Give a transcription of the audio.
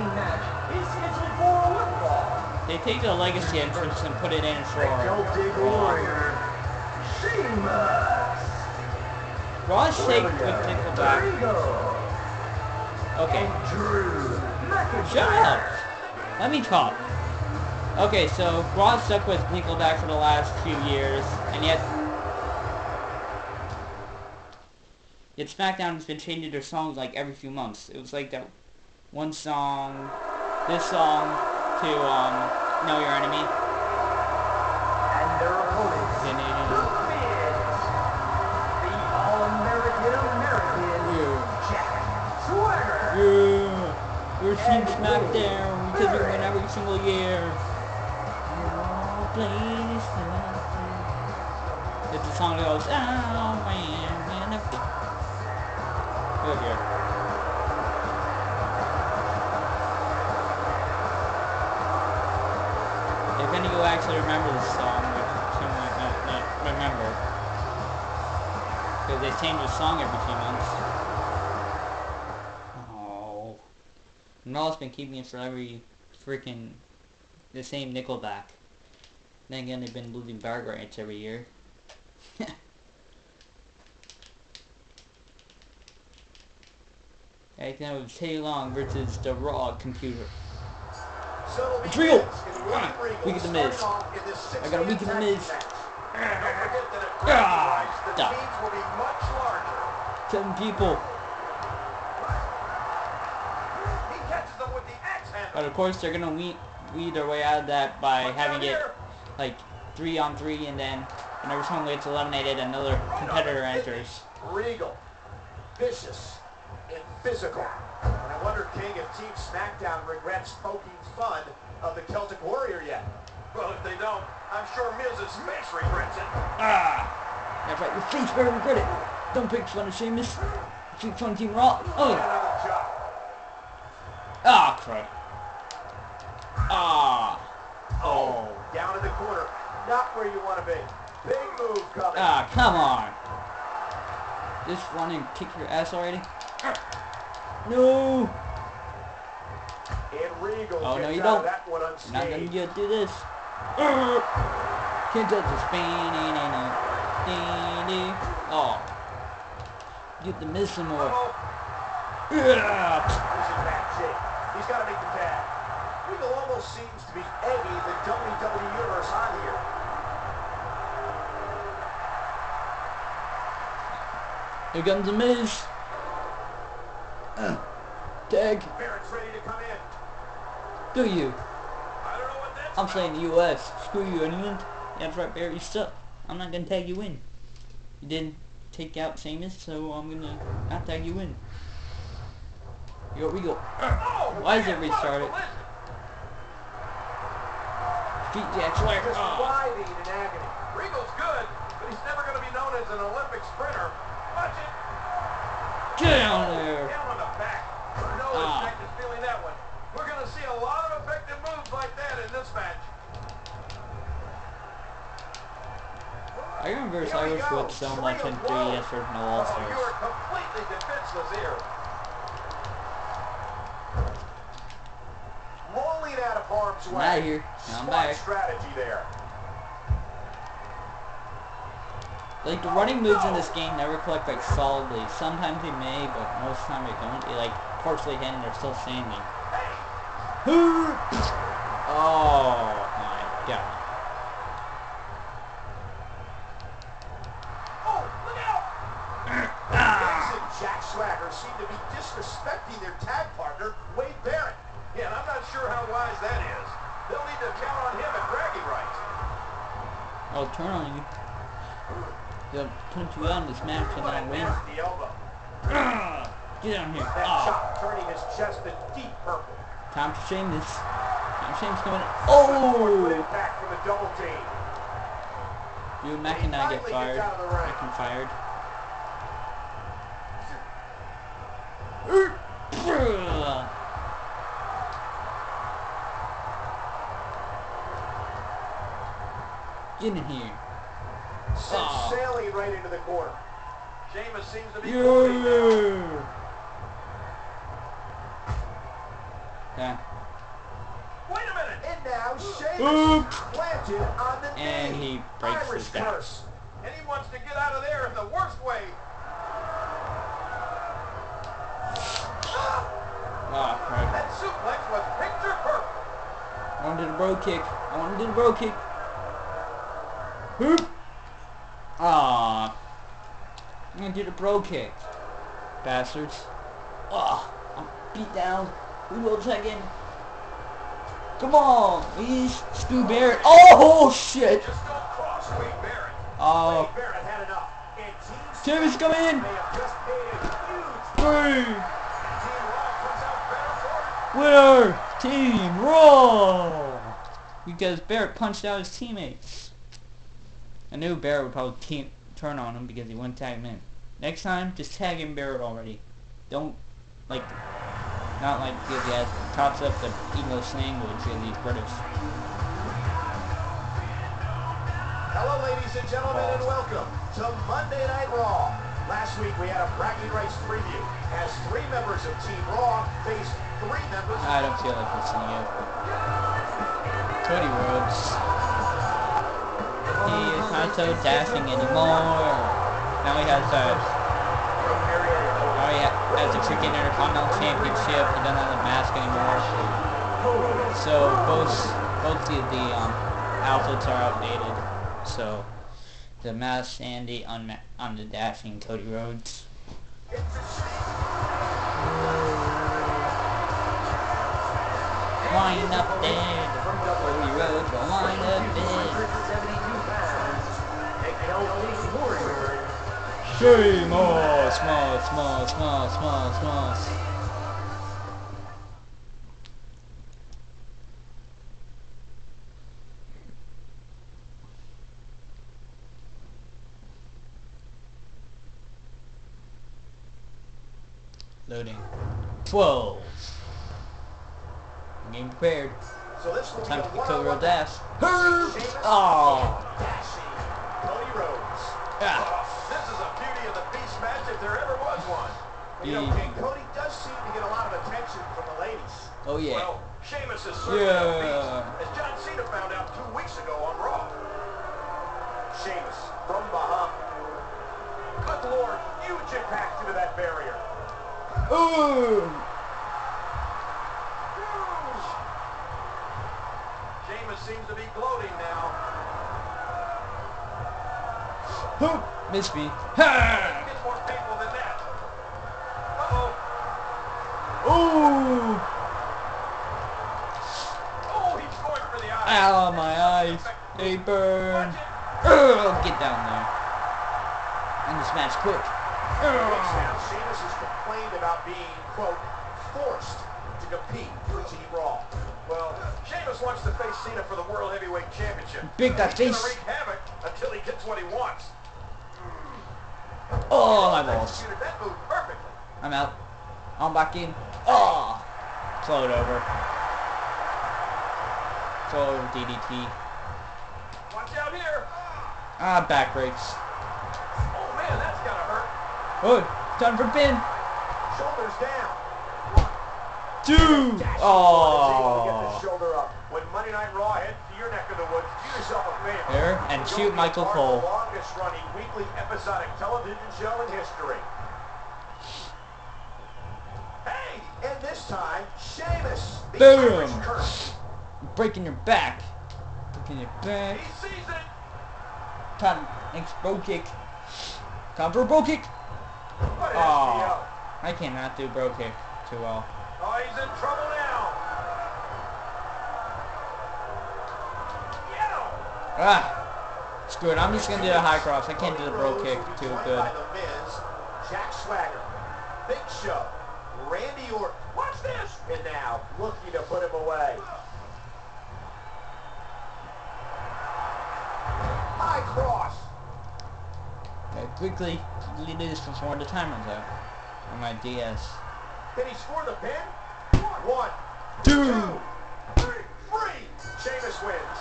team match is scheduled for one fall. They take the legacy entrance and put it in for Raw. Warrior, Sheamus. Shake with Nickelback. Okay, Drew shut up. Let me talk. Okay, so Raw stuck with Nickelback for the last few years, and yet yet SmackDown has been changing their songs like every few months. It was like that one song, this song, to um, Know Your Enemy. And their opponents. The All-American American. Jack Swagger. Yeah, we're Team SmackDown because we win every single year. Please, It's a song that goes, oh man, man. Look here. If any of you actually remember this song, which some might not, not remember, because they change the song every few months. Oh. Raw's been keeping it for every freaking the same Nickelback. Then again, they've been losing bar rights every year. Right now it's Tay Long versus the Raw computer. It's real. Miz is William Regal weak at the Miz. starting off in this I got a weak at the Miz. tag team match. Don't forget that at Ah, bragging rights, the teams will be much larger. Seven people. He catches them with the axe handle. But of course they're gonna weed, weed their way out of that by having it like three on three and then whenever someone gets eliminated another competitor enters. Regal, vicious, and physical. And I wonder, King, if Team SmackDown regrets poking fun of the Celtic Warrior yet. Well, if they don't, I'm sure Miz's face regrets it. Ah! That's right, your face better regret it. Don't pick fun of Sheamus. Pick fun of Team Raw. Oh! Another chop. Ah, crap. Ah! Oh, down in the corner. Not where you want to be. Big move coming. Ah, come on! Just run and kick your ass already? No! And Oh, no, you don't. of that one Not gonna get do this. Can't touch this. Oh. Get the miss some more. Yeah. He's in bad shape. He's got to make the tag. Regal almost seems to be egging the WWE Universe on here. Here comes the Miz. Uh, tag. Barrett's ready to come in. Do you? I don't know what that's I'm saying the U.S. Screw you, England. That's right, Barry. You suck. I'm not gonna tag you in. You didn't take out Sheamus, so I'm gonna not tag you in. Here we go. Why is it man, what a restarted? Feet Jack Swagger. Just Oh. writhing in agony. Regal's good, but he's never going to be known as an Olympic sprinter. Watch it. Get down there. Down on the back. No Ah. feeling that one. Going to see a lot of effective moves like that in this match. I remember Here Cyrus. Wood so much in Three of 3DS woe. Original Oh, All you are completely defenseless here. Rolling out of harm's way. of here. I'm Smart back. strategy there. Like, the running moves in this game never collect, like, solidly. Sometimes they may, but most of the time they don't. They, like, partially hit and they're still standing. Oh, my God. Oh, look out! Miz and Jack Swagger seem to be disrespecting their tag partner, Wade Barrett. Yeah, and I'm not sure how wise that is. They'll need to count on him at bragging rights. I'll turn on you. They'll punch you out in this match and What a then win. nasty elbow. Get down here. That Ah, chop turning his chest a deep purple. Time to shame this. Time to shame this coming. Oh! impact from the double team. You and Mac and I get fired. gets out of the ring. Mac and fired. Get in here. Oh. sailing right into the corner. Sheamus seems to be. Yeah. Yeah. Wait a minute. And now Sheamus Oops. planted on the And knee. he breaks Irish his back. curse. And he wants to get out of there in the worst way. Ah, right. That suplex was picture perfect. I want to do the bro kick. I want to do the bro kick. Hoop. Ah. I'm gonna do the bro kick. Bastards. Ah. I'm beat down. Who will check in? Come on. Please. Stu Barrett. Oh, shit. Oh. And Team Sheamus, in. Three. Winner. Team Raw. Because Barrett punched out his teammates. I knew Barrett would probably team, turn on him because he wouldn't tag him in. Next time, just tag in Barrett already. Don't, like, not like because he has tops up the English language because he's British. Hello, ladies and gentlemen, and welcome to Monday Night Raw. Last week we had a bragging rights preview as three members of Team Raw faced three members. I don't feel like listening yet. Cody Rhodes. He is not so dashing anymore. Now he has uh, has the freaking Intercontinental Championship. He doesn't have the mask anymore. So both both the, the um, outfits are outdated. So the mask and the unma- on the dashing Cody Rhodes. A. Wind up dead. Cody Rhodes wind up dead. 172 pounds, a Celtic warrior. Sheamus, small, small, small, small, small. Loading. 12. Game prepared. So this will Time be to a get Cody Rhodes one-on-one ass. Sheamus Oh. Huge impact into that barrier. Ooh. Sheamus seems to be gloating now. Hoop. Miss me. Ha. Gets more painful than that. Uh-oh. Ooh. Oh, he's going for the eye. Ow, my eyes. They burn. Ugh, get down there. And this match quick. Now, Sheamus has complained about being, quote, forced to compete for Team Raw. Well, Sheamus wants to face Cena for the World Heavyweight Championship. Big that He's face. gonna wreak havoc until he gets what he wants. Oh, my balls. That move perfectly. I'm out. I'm back in. Oh. Float over. Float over DDT. Watch out here. Ah, back breaks. Oh, time for pin. Shoulders down. Two. Dash get the Oh. shoulder up. When Monday Night Raw heads to your neck of the woods, do yourself a favor. There, and shoot going to be Michael Cole. Longest running weekly episodic television show in history. Hey, and this time, Sheamus, the Boom. Irish curse. Breaking your back. Breaking your back. He sees it. Time. Bro kick. Time for a bro kick. Oh. I cannot do bro kick too well. Oh, he's in trouble now. Yeah. Ah. Screw it. I'm just gonna do the high cross. I can't do the bro kick too good. Jack Swagger, Big Show, Randy Orton. Watch this. And now looking to put him away. Quickly, quickly do this before the time runs out. On my DS. Did he score the pin? One, Two. two, three, three. Sheamus wins.